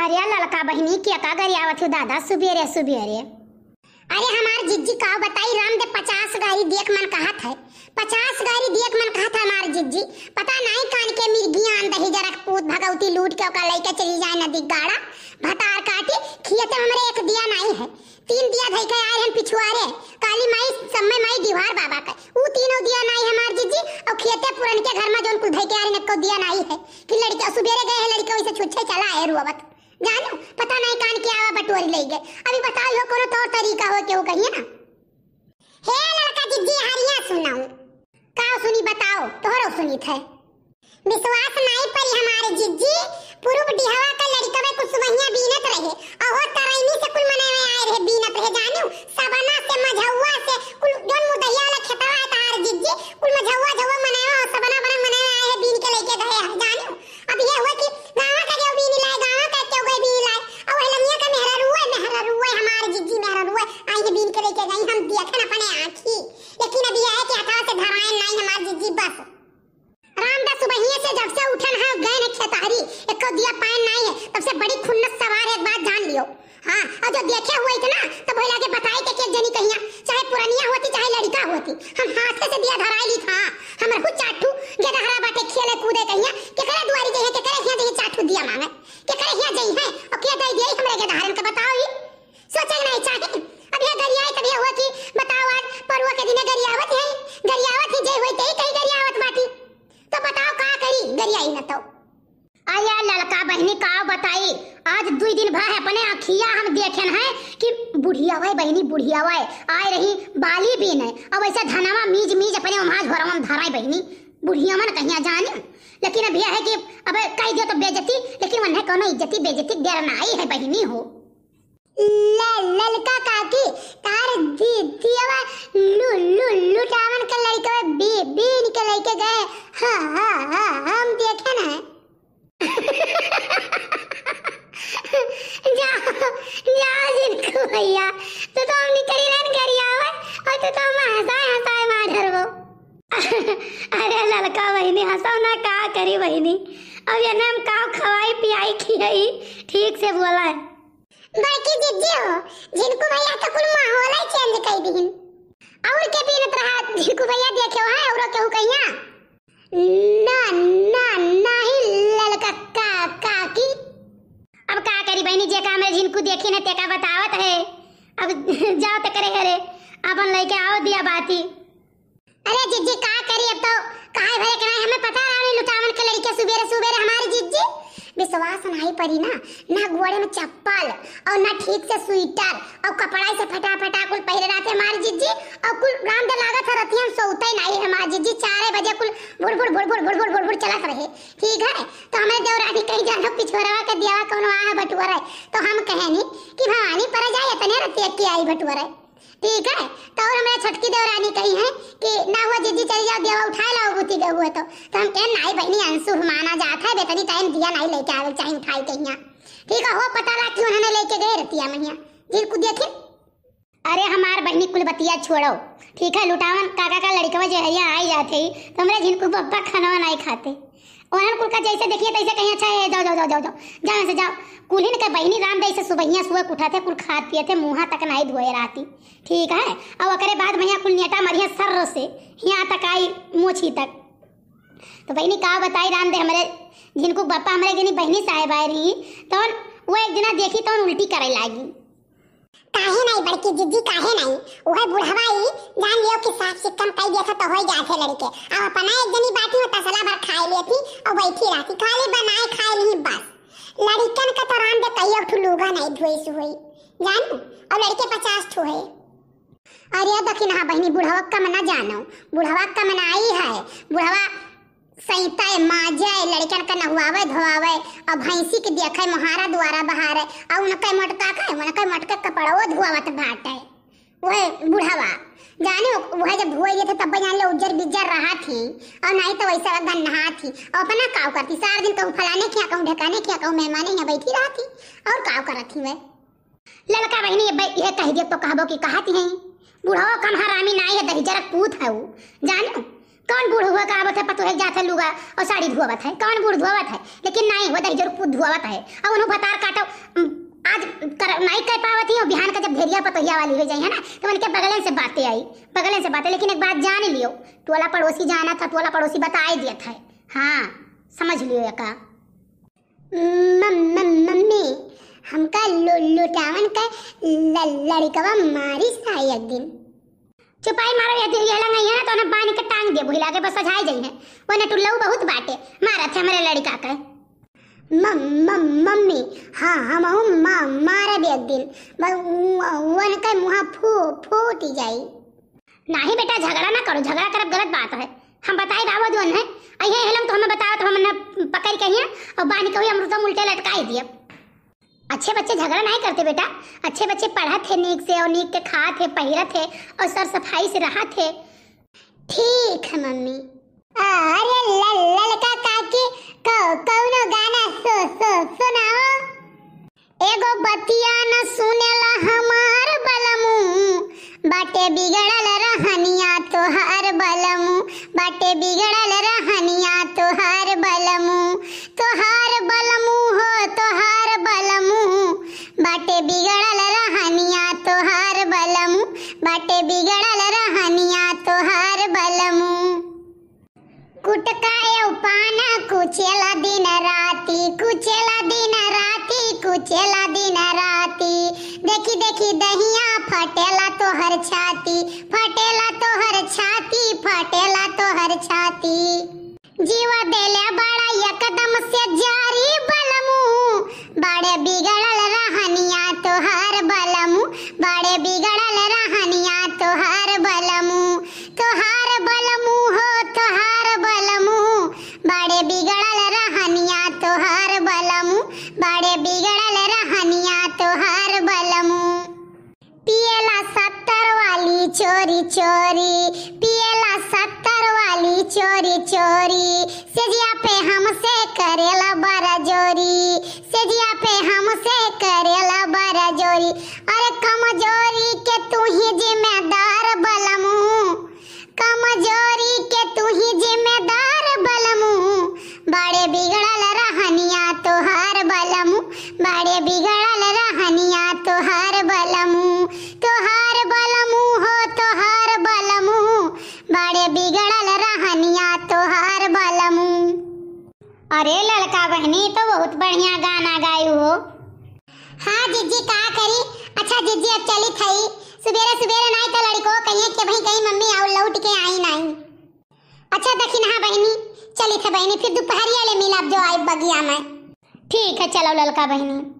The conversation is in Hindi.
अरे लड़का बहनी, क्या का गरियावत दादा, सुबेरे सुबेरे। अरे हमार जिज्जी का बताई राम दे, पचास गाड़ी देख मन कहा था पचास गाड़ी देख मन कहा था हमार जिज्जी। पता नहीं कान के मिर्गियाँ अंदर जरा पूत भगवती लूट के ओका लेके चली जाए नदी गाड़ा भतार काटे खियते हमरे एक दिया नहीं है तीन दिया धई के आए हम पिछुआरे काली माई समय माई दीवार बाबा का ऊ तीनों दिया नहीं हमार जिज्जी और खियते पुरन के घर में जोन कुल धई के आए नको दिया नहीं है कि लड़के सुबेरे गए हैं लड़के वैसे छुच्छे चला है रुआवत जानो? पता नहीं कान क्या आवा बटोरी ले गए। अभी बताओ हो कोनो तौर तरीका हो के वो कहिए ना? हे लड़का जिज्जी हारिया सुनाऊं। का सुनी बताओ? तोहरो सुनी थे विश्वास नहीं पर हमारे जिज्जी पूर्व डिहवा का लड़का में कुछ वहिया बीनत रहे और वो तरैनी से कुल मने में आए रहे बीनत रहे जानो सबना से मझौवा से कुल जोन मुदैया वाला खेतवा है तार जिज्जी कुल मझौवा झौवा मने में सबना बना मने में आए है बीन के लेके गए हैं जानो अब ये हुआ कि गाँव का जो बीन लाए गाँव का क्यों गए बीन लाए और लमिया का मेहरा रुए मेहरा रुए हमारे जिज्जी मेहरा रुए आई है बीन के लेके गई हम देखन अपने आंखी लेकिन अभी है कि हथवा से धराए नहीं हमारे जिज्जी बस रामदास सुबहिए से जब से उठन है गए ने खेतारी एक दिया पान नहीं है तब से बड़ी खुन्नस सवार है एक बात जान लियो। हाँ और जो देखे हुए थे ना तो भैया के बताई के एक जनी कहिया चाहे पुरानिया होती, चाहे लड़का होती। हम हाथ से दिया धराई ली था। हमर कुछ चाटू गेदा हरा बाटे, खेले कूदे कहिया के करे दुआरी जइहे के करे हिया जइहे चाटू दिया मांगे। के करे हिया जई है और के दई दिए, हमरे गेदा हरन के बताओ ही सोचे नहीं चाहे अब ये गरियाई तभी हुआ कि बताओ आज परवा के दिने गरियावत है गरियावत ही जय होई तई कई गरियावत बाटी तो बताओ का करी गरियाई न तो आया लड़का बहनी का बताई आज दुई दिन भर अपने अखिया हम देखेन है कि बुढ़िया वाई बहनी बुढ़िया वाई आए रही बाली भी नहीं अब ऐसा धनवा मीज मीज अपने उमाज भरवा में धराई बहनी। बुढ़िया मन कहिया जाने। लेकिन अब यह है कि अब कह दियो तो बेजती लेकिन वन्हे कोनो इज्जती बेजती देर ना आई है बहनी हो। ललका काकी तार दी दियावा लु लु लुटावन के लड़का बी बीन के लड़के गए। हाँ हाँ हाँ हम देखे ना जाओ जिनको भैया तो तो हमने करी रन करी आवे और तो तो हम हंसाए हंसाए मार डरबो अरे लड़का बहनी, हंसाओ ना का करी बहनी? अब ये नाम का खवाई पियाई खियाई ठीक से बोला है। बड़की जिज्जी हो, जिनको भैया तो कुल माहौल ही चेंज कर दीन और के बीनत रहा जिनको भैया देखे हो है, और केहू कहिया ना ना नहीं ललका का काकी। करी बहनी जे का हमरे जिनको देखी ना तेका बतावत है। अब जाओ तो करे हरे अपन लेके आओ दिया बाती। अरे जिज्जी, का करी अब तो? काहे भरे के नहीं हमें पता रहा नहीं लुटावन के लड़के सुबेरे सुबेरे हमारी जिज्जी। विश्वास नहीं पड़ी ना ना गोड़े में चप्पल और ना ठीक से स्वेटर और कपड़ा से फटा फटा कुल पहले रहते हमारी जिज्जी और कुल राम दे लागत है रतिया हम सोते ही नहीं है हमारी जिज्जी चार बजे कुल बुड़ बुड़ बुड़ बुड़ बुड़ बुड़ बुड़ बुड़ चलत रहे। ठीक है? तो हमें देवरानी कहीं जानो पिछोरवा के दिया कोनो आ बटुआ तो हम कहेनी कि भवानी पर जाए इतने रतिया की आई बटुआ ठीक है? तो और हमें छटकी देवरानी कही है कि ना हुआ जिद्दी चली जाओ देवा उठा लाओ बुती गए हुए तो। तो हम कहें नहीं बहनी, अंशु माना जाता है बेतनी टाइम दिया नहीं लेके आवे चाहे उठाई कहिया ठीक है, हो पता ला क्यों उन्होंने लेके गए रतिया मैया जिनको देखे? अरे, हमार बहनी कुल बतिया छोड़ो। ठीक है, लुटावन, काका का लड़कवा जो है यहाँ आई जाते ही तो हमारे जिनको पप्पा खाना नहीं खाते। ओहन कुल का जैसे देखिए, तैसे कहीं अच्छा है, जाओ जाओ जाओ जाओ जाओ जाओ से जाओ। कुलिन के बहनी राम जैसे सुबहिया सुबह उठाते कुल खात पिए थे, मुँहा तक नहीं धोए रहती ठीक है? और ओकरे बाद भैया कुल नेटा मरिया सर से, यहाँ तक आई मोछी तक। तो बहनी का बताई राम दे, हमारे जिनको पापा हमारे जनी बहनी साहेब आए रही तो वो एक दिना देखी तो उल्टी करे लागी। काहे नहीं, बड़की जिज्जी काहे नहीं? वह बुढ़वाई जान लियो कि साफ़ सिक्कम कई देखा तो होई जाते लड़के। अब अपना एक जनी बाटी में तसला भर खाए लेती और बैठी रहती। खाली बनाए खाए नहीं बस। लड़कन का तो राम दे कई ठू लूगा नहीं, धोई सुई जान? और लड़के पचास ठू है। अरे दखिन हाँ बहनी बुढ़वा का मना जानो। बुढ़वा का मना आई है। बुढ़वा सईता माजे लड़कन का नहुआवे धोआवे। और भैंसी के देखे, मोहारा द्वारा बहारे। और उनके मटका का उनके मटका कपड़ो धोआवत बाटे। वह बुढ़ावा। जाने वह जब धोए थे, तब जान ले उज्जर बिज्जर रहा थी। और नहीं तो वैसा गन्ना थी। और अपना काव करती, सारा दिन कहूँ, फलाने क्या कहूँ, ढकाने क्या कहूँ, मेहमाने यहाँ बैठी रहा थी और काव करत थी वह। लड़का बहनी ये ये कह दिया तो कहबो कि कहती है बुढ़ाओ कम हरामी नहीं है, दही जरा पूत है वो जानो कौन बूढ़ हुआ है? पतो है जाता लुगा और साड़ी धुआवत है। कौन बूढ़ धुआवत है? लेकिन नहीं हुआ दही ज़रूर धुआवत है। अब उन्हों भतार काटो। आज कर, नहीं कर पावत ही और बिहान का जब घेरिया पतोहिया वाली हो जाई है ना? तो उनके बगलन से बातें आई। बगलन से बातें लेकिन एक बात जान लियो। टोला पड़ोसी जाना था टोला पड़ोसी बताए दिया था। हाँ समझ लियो या का मम- मम- मम्मी हमका लुटावन का लड़कवा मारी सा एक दिन। चुपाई मारो या दिल येला नहीं है ना तो ना बाँध के टांग दे भुला के बस सजाई जाई है। वो ने टुल्लू बहुत बाटे। मारा थे हमारे लड़का का। मम मम, मम्मी। हाँ हम हूँ माँ, मारे भी एक दिन। वन का मुँह फू, फूट ही जाई। नहीं बेटा, झगड़ा ना करो। झगड़ा करब गलत बात है। हम बताए बाबा जो है। अये हेलम तो हमें बताओ तो हमने पकड़ के हिया और बाँध के अमृतम उल्टे लटकाई दिए। अच्छे बच्चे झगड़ा नहीं करते बेटा। अच्छे बच्चे पढ़ा थे नीक से और नीक के खा थे पहिरा थे और सर सफ़ाई से रहा थे। ठीक है, मम्मी। अरे ललका काकी कौ, कौनो गाना सो सो, सुनाओ। एगो बतिया न सुनेला हमार बलमू। बाटे बिगड़ल रहनिया तोहार बलमू। बाटे बिगड़ल रहनिया तोहार बलमू। बाटे बिगड़ल रहनिया तोहार बलमू। कुटकाय पाना कुचेला दिन राती, कुचेला दिन राती, कुचेला दिन राती। देखी देखी दहिया फटेला तोहर छाती। चोरी चोरी। पियला सत्तर वाली चोरी चोरी। सेजिया पे हमसे करेला बड़ा जोरी सेजिया पे हमसे करेला बड़ा जोरी अरे लड़का बहनी तो बहुत बढ़िया गाना गायू हो। हाँ जीजी का करी? अच्छा जीजी, अब चली थई। सुबेरे सुबेरे नहीं तो लड़को कहिए कि भाई कहीं मम्मी आओ लौट के आई नहीं। अच्छा देखी ना बहनी, चली थे बहनी, फिर दोपहरिया ले मिलब जो आई बगिया में। ठीक है, चलो ललका बहनी।